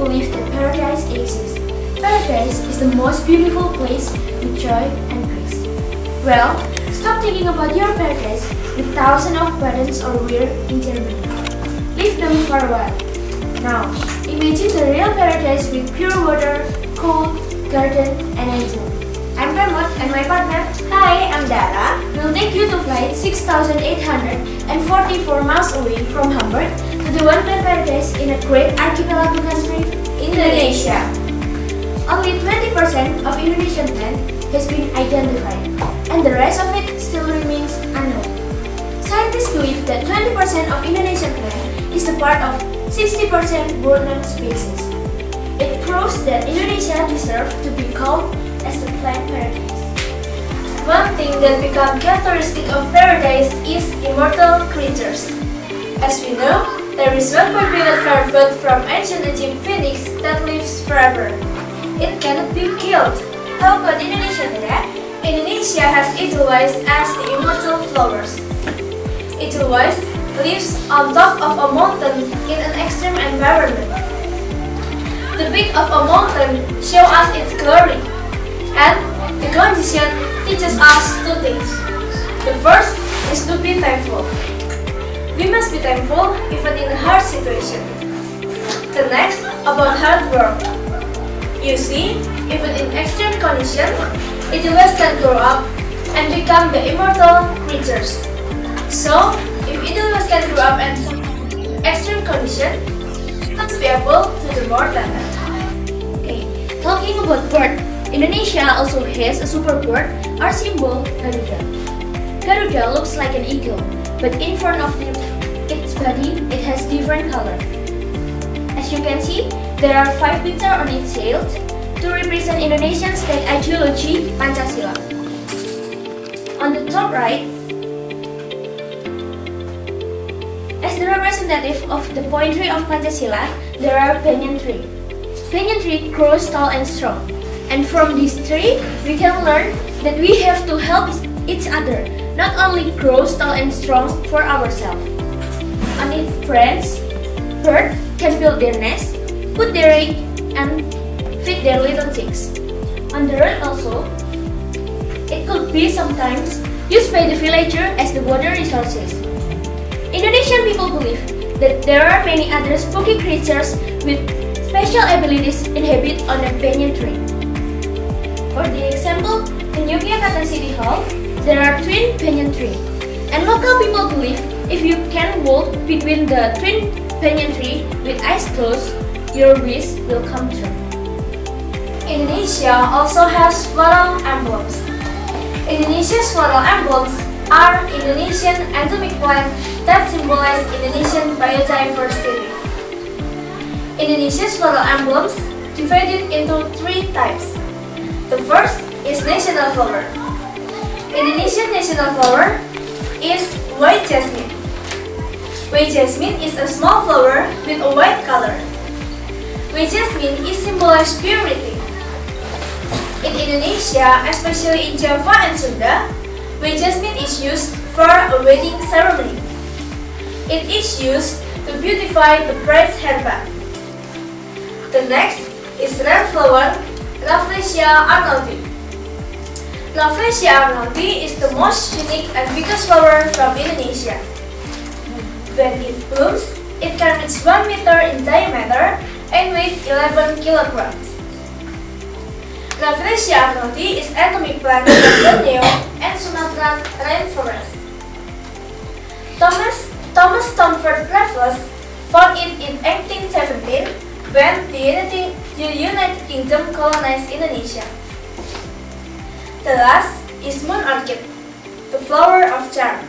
believe that paradise exists. Paradise is the most beautiful place with joy and peace. Well, stop thinking about your paradise with thousands of buttons or weird Germany. Leave them for a while. Now, imagine the real paradise with pure water, cool, garden, and angel. I'm Ramot and my partner, Hi, I'm Dara. We'll take you to flight 6,844 miles away from Hamburg to the wonderland paradise in a great archipelago country, Indonesia. Only 20% of Indonesian land has been identified, and the rest of it still remains unknown. Scientists believe that 20% of Indonesian land is a part of 60% world-known species. It proves that Indonesia deserves to be called as the plant paradise. One thing that becomes characteristic of paradise is immortal creatures. As we know, there is one forbidden bird from ancient Egypt phoenix that lives forever. It cannot be killed. How about Indonesia, Dara? Indonesia has edelweiss as the immortal flowers. Edelweiss lives on top of a mountain in an extreme environment. The peak of a mountain shows us its glory, and the condition teaches us two things. The first is to be thankful. We must be thankful even in a hard situation. The next about hard work. You see, even in extreme conditions, Edelweiss can grow up and become the immortal creatures. So, if Edelweiss can grow up and extreme condition, let's be able to do more than that. Okay, talking about bird, Indonesia also has a super bird, our symbol Garuda. Garuda looks like an eagle, but in front of its body, it has different color. As you can see, there are five pictures on its tail to represent Indonesian state ideology, Pancasila. On the top right, as the representative of the poetry of Pancasila, there are banyan tree. Banyan tree grows tall and strong. And from this tree, we can learn that we have to help each other, not only grow tall and strong for ourselves. On its friends, birds can build their nest, put their egg, and feed their little chicks. On the road also, it could be sometimes used by the villager as the water resources. Indonesian people believe that there are many other spooky creatures with special abilities inhabit on a banyan tree. For the example, in Yogyakarta City Hall, there are twin banyan trees. And local people believe if you can walk between the twin banyan tree with eyes closed, your wish will come true. Indonesia also has floral emblems. Indonesia's floral emblems are Indonesian endemic plants that symbolize Indonesian biodiversity. Indonesia's floral emblems divided into three types. The first is national flower. Indonesian national flower is white jasmine. White jasmine is a small flower with a white color. White jasmine is symbolized purity. In Indonesia, especially in Java and Sunda, white jasmine is used for a wedding ceremony. It is used to beautify the bride's hairband. The next is red flower, Rafflesia arnoldi. Rafflesia arnoldi is the most unique and biggest flower from Indonesia. When it blooms, it can reach 1 meter in diameter and weighs 11 kilograms. Rafflesia arnoldi is endemic plant in Borneo and Sumatra rainforest. Thomas Thomas Stamford Raffles found it in 1817 when the United Kingdom colonized Indonesia. The last is moon orchid, the flower of charm.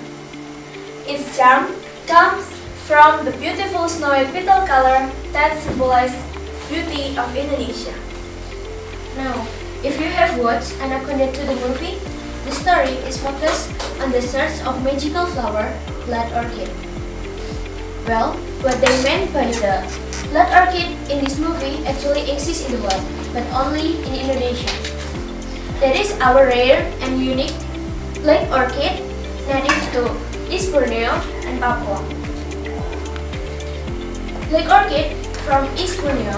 Its charm comes from the beautiful snowy petal color that symbolizes beauty of Indonesia. Now, if you have watched and are connected to the movie, the story is focused on the search of magical flower, blood orchid. Well, what they meant by the blood orchid in this movie actually exists in the world, but only in Indonesia. That is our rare and unique black orchid native to East Borneo and Papua. Black orchid from Iscunio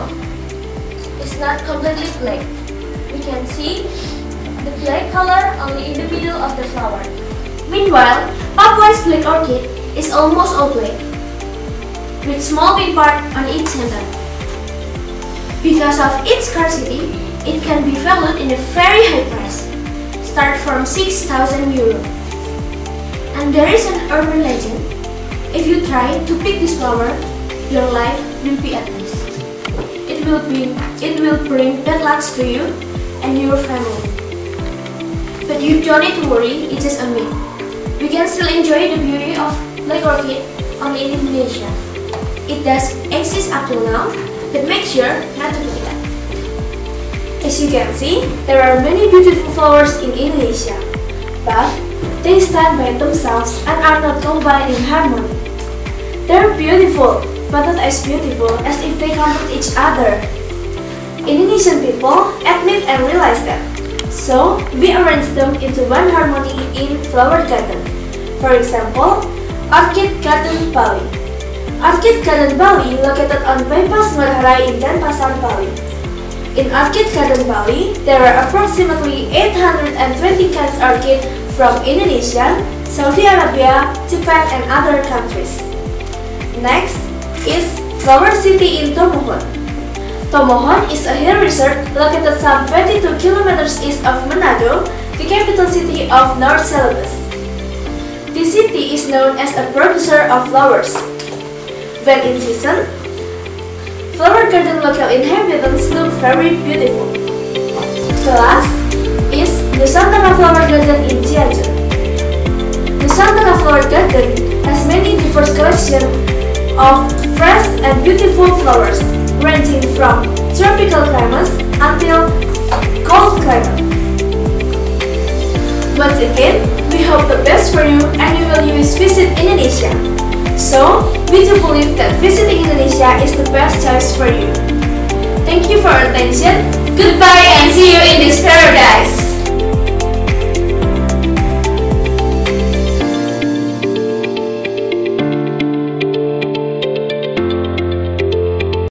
is not completely black. We can see the black color only in the middle of the flower. Meanwhile, Papua's black orchid is almost all black, with small pink part on its center. Because of its scarcity, it can be valued in a very high price, start from 6,000 euro. And there is an urban legend, if you try to pick this flower, your life will be at risk. It will, be, it will bring bad luck to you and your family. But you don't need to worry, it is a myth. We can still enjoy the beauty of black orchid only in Indonesia. It does exist up to now, but make sure not to. As you can see, there are many beautiful flowers in Indonesia, but they stand by themselves and are not combined in harmony. They're beautiful, but not as beautiful as if they complete each other. Indonesian people admit and realize that. So, we arrange them into one harmony in flower garden. For example, Orchid Garden Bali. Orchid Garden Bali located on Bypass Ngurah in Denpasar, Bali. In Orchid Garden Bali, there are approximately 820 kinds orchid from Indonesia, Saudi Arabia, Japan and other countries. Next is Flower City in Tomohon. Tomohon is a hill resort located some 22 kilometers east of Manado, the capital city of North Celebes. This city is known as a producer of flowers. When in season, flower garden local inhabitants look very beautiful. The last is Nusantara Flower Garden in Cianjur. Nusantara Flower Garden has many diverse collections of fresh and beautiful flowers ranging from tropical climates until cold climate. Once again, we hope the best for you and you will use visit Indonesia. So, we do believe that visiting Indonesia is the best choice for you. Thank you for your attention. Goodbye and see you in this paradise.